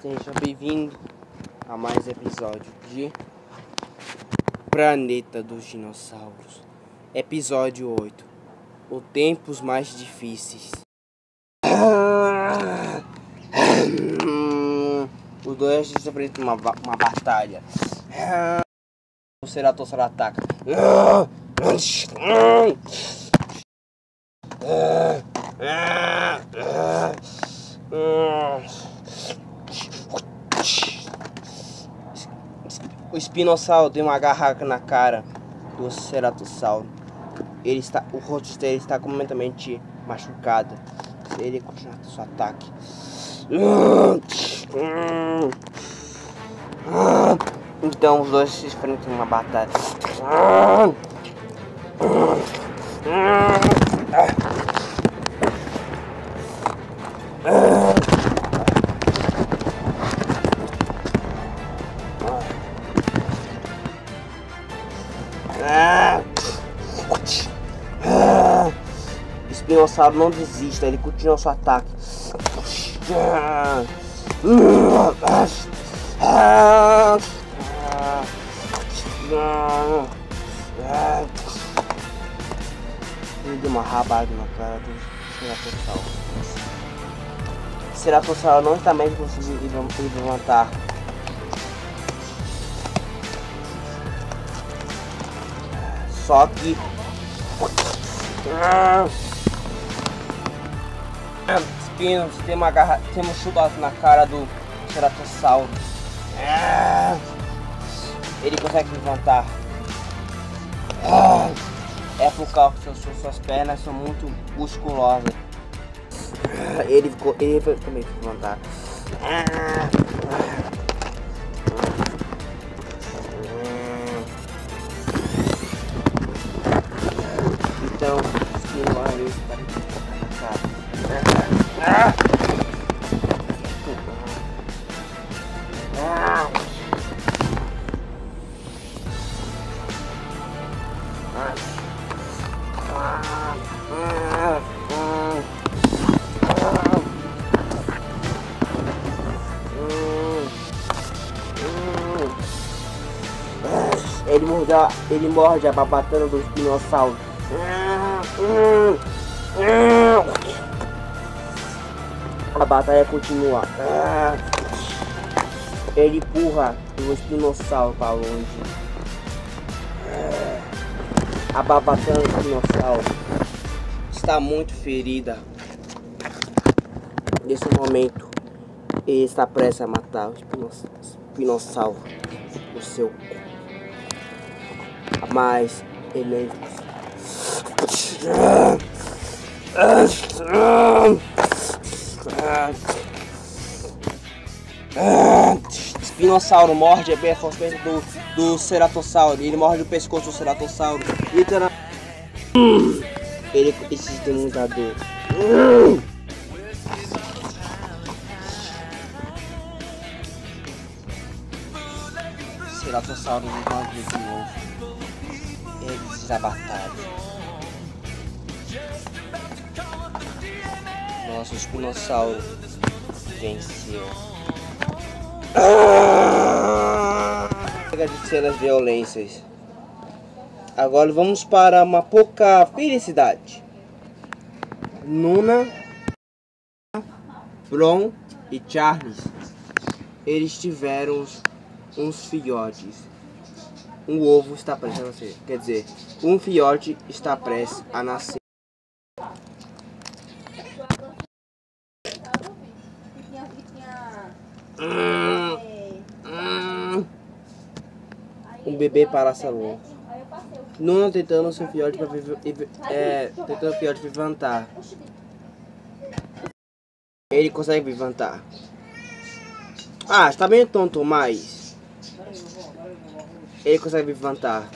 Seja bem-vindo a mais episódio de Planeta dos Dinossauros. Episódio 8. Os tempos mais difíceis. Os dois se enfrentam uma, uma batalha. O Ceratossauro ataca. O espinossauro deu uma garraca na cara do ceratossauro. Ele está, o rosto dele está completamente machucado. Ele continua seu ataque. Então os dois se enfrentam uma batalha. O espinossauro não desista, ele continua seu ataque. Ele deu uma rabada na cara do Ceratossauro. Ceratossauro não está mais conseguindo levantar. Só que Espinos, tem uma garra, tem um chutaço na cara do Ceratossauro. Ele consegue levantar. É por causa que suas, suas pernas são muito musculosas. Ele ficou. Ele levantar. Ele morde, a- ele morde a babatana do espinossauro. A batalha continua. Ele empurra o espinossauro para longe. A babatana do espinossauro está muito ferida. Nesse momento, ele está prestes a matar o espinos- espinossauro no seu corpo. Mas ele Espinossauro morde é bem a força do, do ceratossauro. Ele morde o pescoço do ceratossauro. Literalmente. Ele, ele tem muita dor. Ceratossauro morde de novo. Eles a batalha. Nossa, o espinossauro venceu. Chega de cenas violências. Agora vamos para uma pouca felicidade. Nuna, Bron e Charles. Eles tiveram uns, uns filhotes. Um ovo está prestes a nascer. Quer dizer, um filhote está prestes a nascer. Hum, hum. Um bebê para salão. Nuna tentando seu filhote para é, tentando o filhote levantar. Ele consegue levantar. Ah, está bem tonto, mas ele consegue levantar.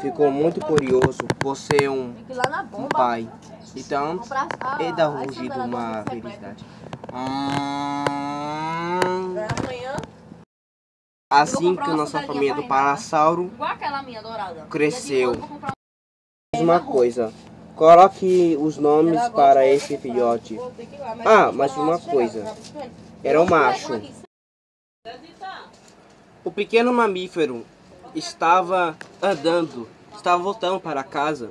Ficou muito curioso por ser um, um pai. Então, ele dá um rugido, uma felicidade. Hum, É amanhã, Assim que nossa família do Parasauro minha dourada. Cresceu. Uma coisa. Coloque os nomes para esse filhote. Ah, mas uma coisa. Era um macho. O pequeno mamífero estava andando, estava voltando para casa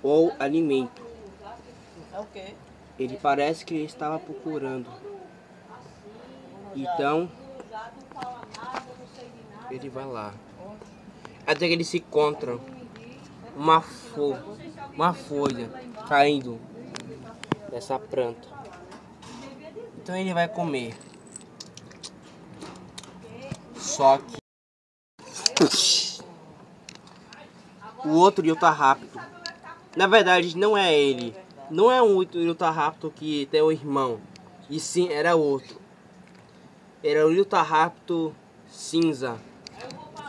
ou alimento. Ele parece que estava procurando. Então, ele vai lá. Até que eles se encontram uma folha, uma folha caindo dessa planta. Então ele vai comer. Só que o outro Yuta rápido. Na verdade, não é ele. Não é um Yuta rápido que tem o irmão. E sim, era outro. Yuta rápido cinza.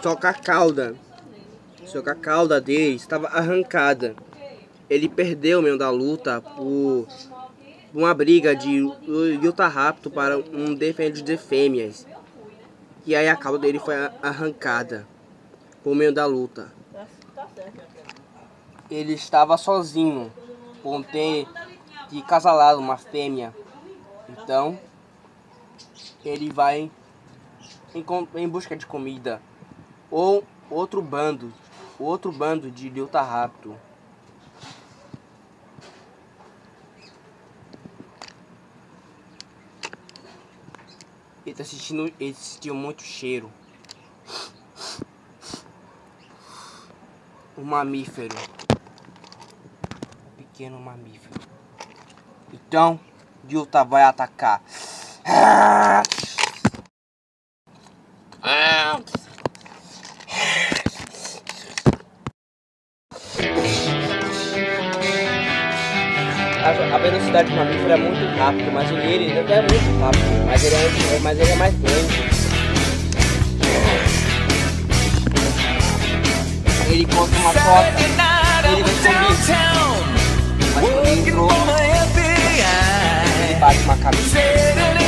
Só que a cauda. Só que a cauda dele estava arrancada. Ele perdeu meio da luta por uma briga de Yuta Rapto para um defende de fêmeas. E aí a cauda dele foi arrancada por meio da luta. Ele estava sozinho, por ter de casalado uma fêmea. Então, ele vai em, em busca de comida. Ou outro bando, outro bando de rápido. Ele tá sentindo, ele sentiu muito cheiro. Um mamífero. Um pequeno mamífero. Então, Dilta vai atacar. A, velocidade do mamífero é muito rápido, mas ele, ele é muito rápido, mas ele é, mas ele é mais grande. Ele conta uma foto, ele vai subir, mas ele entrou, ele bate uma cabeça.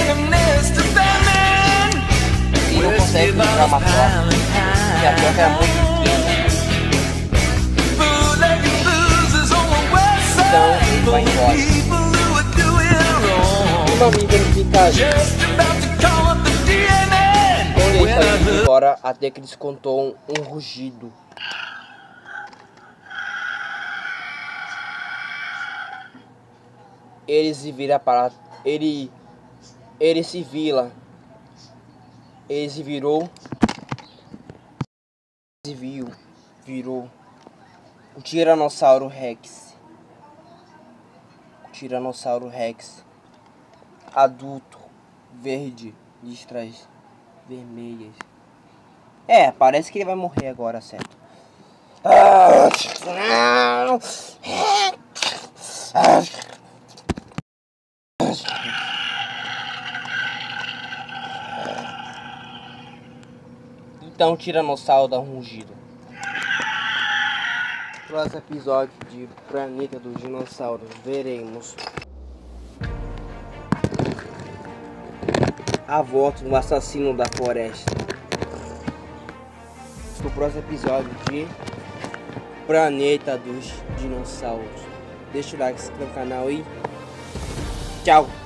E não consegue entrar uma a foto é muito então ele vai embora. O mamífero fica ali. Quando ele está indo embora, até que eles contou um, um rugido. Ele se vira para. Ele. Ele se vira. Ele se virou. Se viu. Virou. O Tiranossauro Rex. Tiranossauro Rex adulto, verde, listras vermelhas. É, parece que ele vai morrer agora, certo? Então, Tiranossauro dá um rugido próximo episódio de Planeta dos Dinossauros veremos a volta do assassino da floresta. No próximo episódio de Planeta dos Dinossauros. Deixa o like, se inscreva no canal e tchau!